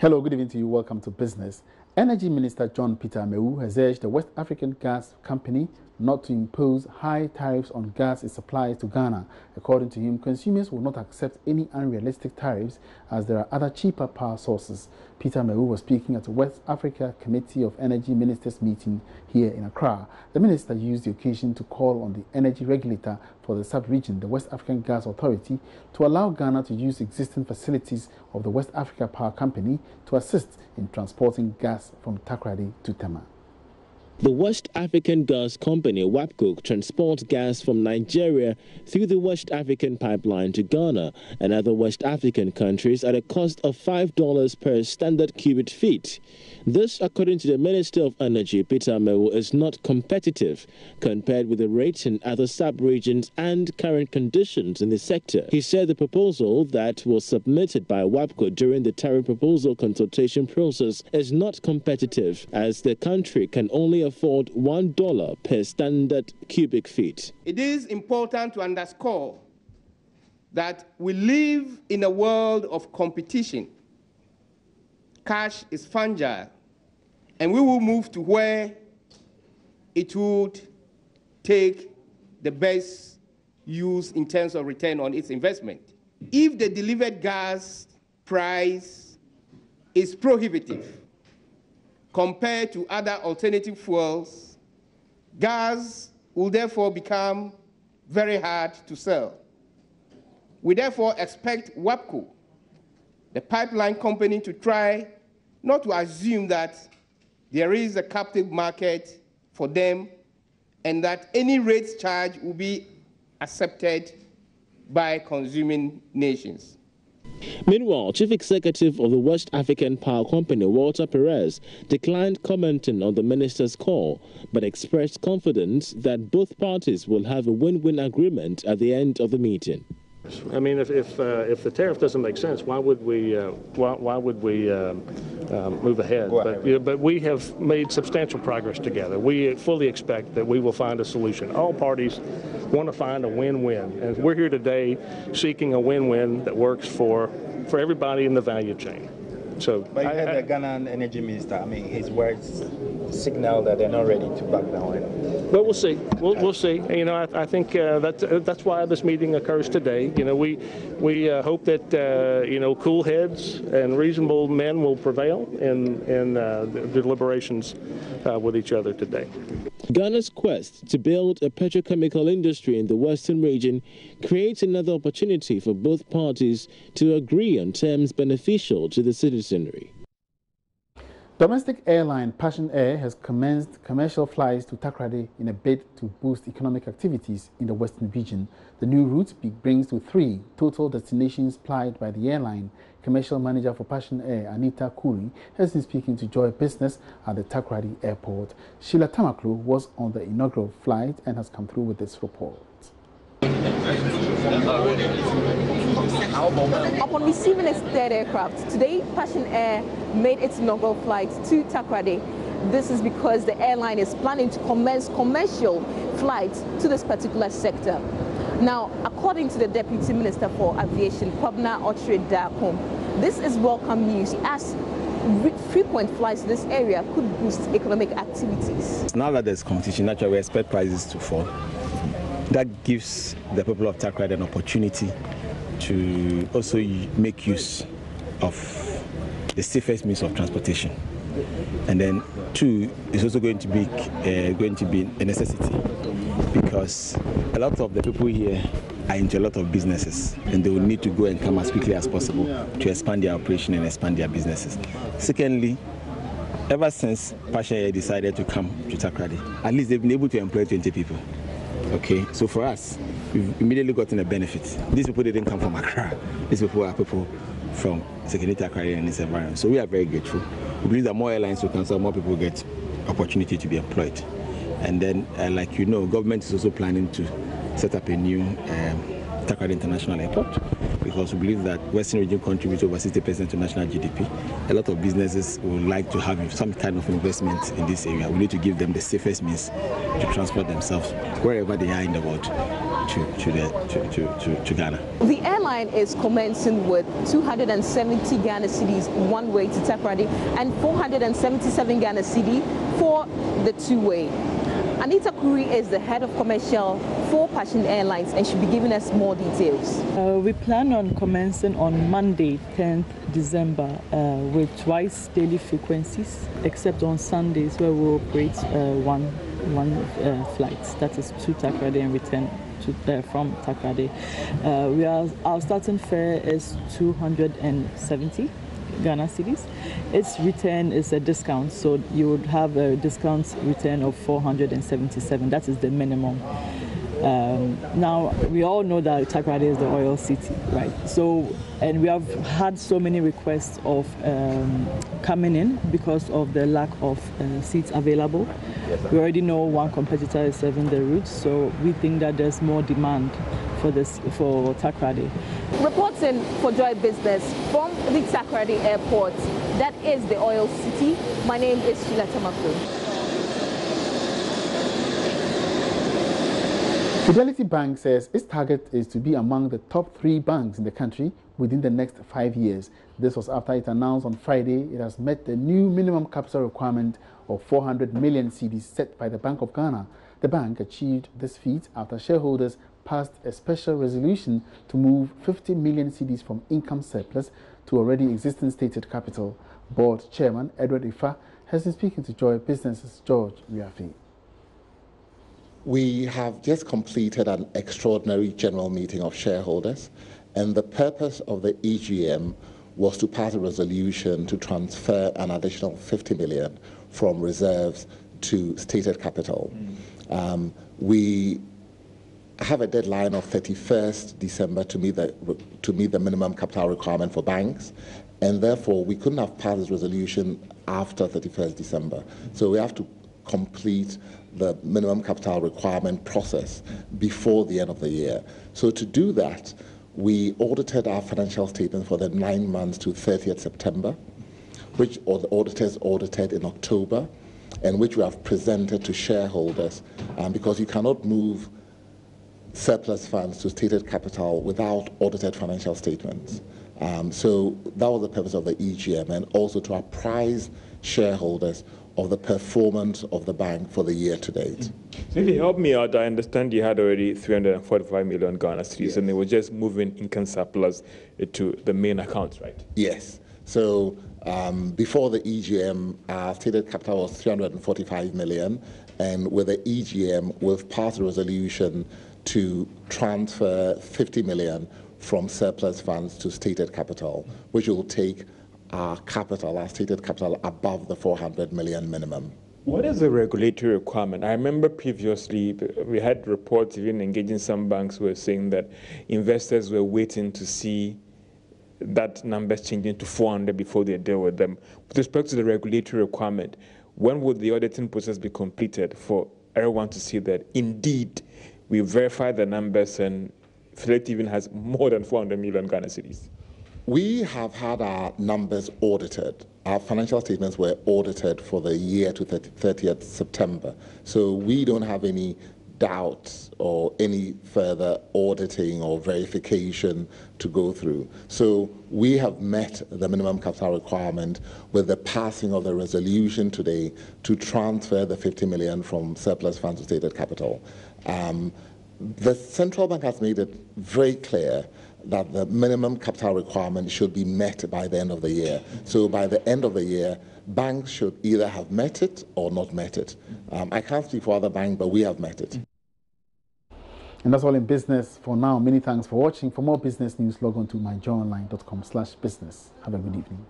Hello, good evening to you. Welcome to Business. Energy Minister John Peter Amewu has urged the West African Gas Company not to impose high tariffs on gas it supplies to Ghana. According to him, consumers will not accept any unrealistic tariffs as there are other cheaper power sources. Peter Amewu was speaking at the West Africa Committee of Energy Ministers meeting here in Accra. The minister used the occasion to call on the energy regulator for the sub-region, the West African Gas Authority, to allow Ghana to use existing facilities of the West Africa Power Company to assist in transporting gas from Takoradi to Tema. The West African Gas Company, WAPCO, transports gas from Nigeria through the West African pipeline to Ghana and other West African countries at a cost of $5 per standard cubic feet. This, according to the Minister of Energy, Peter Amewu, is not competitive compared with the rates in other sub-regions and current conditions in the sector. He said the proposal that was submitted by WAPCO during the tariff proposal consultation process is not competitive as the country can only afford $1 per standard cubic feet. It is important to underscore that we live in a world of competition. Cash is fungible and we will move to where it would take the best use in terms of return on its investment. If the delivered gas price is prohibitive compared to other alternative fuels, gas will therefore become very hard to sell. We therefore expect WAPCO, the pipeline company, to try not to assume that there is a captive market for them and that any rates charged will be accepted by consuming nations. Meanwhile, Chief Executive of the West African Power Company, Walter Perez, declined commenting on the minister's call, but expressed confidence that both parties will have a win-win agreement at the end of the meeting. I mean, if if, uh, if the tariff doesn't make sense, why would we uh, why, why would we uh, move ahead? But, you know, but we have made substantial progress together. We fully expect that we will find a solution. All parties want to find a win-win, and we're here today seeking a win-win that works for for everybody in the value chain. So, but you heard the Ghanaian energy minister. I mean, his words signal that they're not ready to back down. Well, we'll see. We'll, we'll see. You know, I, I think uh, that uh, that's why this meeting occurs today. You know, we we uh, hope that uh, you know cool heads and reasonable men will prevail in in uh, the deliberations uh, with each other today. Ghana's quest to build a petrochemical industry in the western region creates another opportunity for both parties to agree on terms beneficial to the citizenry. Domestic airline Passion Air has commenced commercial flights to Takoradi in a bid to boost economic activities in the western region. The new route brings to three total destinations plied by the airline. Commercial manager for Passion Air, Anita Kuri, has been speaking to Joy Business at the Takoradi airport. Sheila Tamaklo was on the inaugural flight and has come through with this report. Upon receiving its third aircraft, today Passion Air made its inaugural flight to Takoradi. This is because the airline is planning to commence commercial flights to this particular sector. Now, according to the Deputy Minister for Aviation, Kwabena Okyere Dakom, this is welcome news as frequent flights to this area could boost economic activities. Now that there's competition, naturally we expect prices to fall. That gives the people of Takoradi an opportunity to also make use of the safest means of transportation. And then two, it's also going to be uh, going to be a necessity because a lot of the people here are into a lot of businesses and they will need to go and come as quickly as possible to expand their operation and expand their businesses. Secondly, ever since Air decided to come to Takoradi, at least they've been able to employ 20 people. Okay, so for us, we've immediately gotten a benefit. These people didn't come from Accra. These people are people from Sekondi-Takoradi and its environment. So we are very grateful. We believe that more airlines will cancel, more people get opportunity to be employed. And then, uh, like you know, government is also planning to set up a new um, International Airport because we believe that Western region contributes over 60% to national GDP. A lot of businesses would like to have some kind of investment in this area. We need to give them the safest means to transport themselves wherever they are in the world to, to, the, to, to, to, to Ghana. The airline is commencing with 270 Ghana cedis one way to Takoradi and 477 Ghana cedi for the two way. Anita Kuri is the head of commercial for Passion Airlines and she'll be giving us more details. Uh, we plan on commencing on Monday, 10th December, uh, with twice daily frequencies, except on Sundays where we operate uh, one one uh, flight, that is to Takoradi and return to, uh, from Takoradi. Uh, we are our starting fare is 270 Ghana cedis. Its return is a discount, so you would have a discount return of 477. That is the minimum. Um, now we all know that Takoradi is the oil city, right? So, and we have had so many requests of um, coming in because of the lack of uh, seats available. We already know one competitor is serving the route, so we think that there's more demand for this for Takoradi. Reporting for Joy Business from the Takoradi Airport, that is the oil city. My name is Sheila Tamaklo. Fidelity Bank says its target is to be among the top three banks in the country within the next five years. This was after it announced on Friday it has met the new minimum capital requirement of 400 million cedis set by the Bank of Ghana. The bank achieved this feat after shareholders passed a special resolution to move 50 million cedis from income surplus to already existing stated capital. Board Chairman Edward Effah has been speaking to Joy Businesses George Wiafe. We have just completed an extraordinary general meeting of shareholders, and the purpose of the EGM was to pass a resolution to transfer an additional 50 million from reserves to stated capital. Mm. Um, we have a deadline of 31st December to meet the to meet the minimum capital requirement for banks, and therefore we couldn't have passed this resolution after 31st December. So we have to complete the minimum capital requirement process before the end of the year. So to do that, we audited our financial statements for the nine months to 30th September, which the auditors audited in October, and which we have presented to shareholders, um, because you cannot move surplus funds to stated capital without audited financial statements. Um, so that was the purpose of the EGM, and also to apprise shareholders of the performance of the bank for the year to date. So if you help me out, I understand you had already 345 million Ghana cedis, yes. and they were just moving income surplus to the main accounts, right? Yes. So um, before the EGM, our stated capital was 345 million, and with the EGM, we've passed a resolution to transfer 50 million from surplus funds to stated capital, which will take our capital, our stated capital, above the 400 million minimum. What is the regulatory requirement? I remember previously we had reports, even engaging some banks were saying that investors were waiting to see that numbers changing to 400 before they deal with them. With respect to the regulatory requirement, when would the auditing process be completed for everyone to see that indeed we verify the numbers and Fidelity even has more than 400 million Ghana cedis? We have had our numbers audited. Our financial statements were audited for the year to 30th September. So we don't have any doubts or any further auditing or verification to go through. So we have met the minimum capital requirement with the passing of the resolution today to transfer the 50 million from surplus funds to stated capital. Um, the central bank has made it very clear that the minimum capital requirement should be met by the end of the year. So by the end of the year, banks should either have met it or not met it. Um, I can't speak for other banks, but we have met it. And that's all in business for now. Many thanks for watching. For more business news, log on to myjoyonline.com slash business. Have a good evening.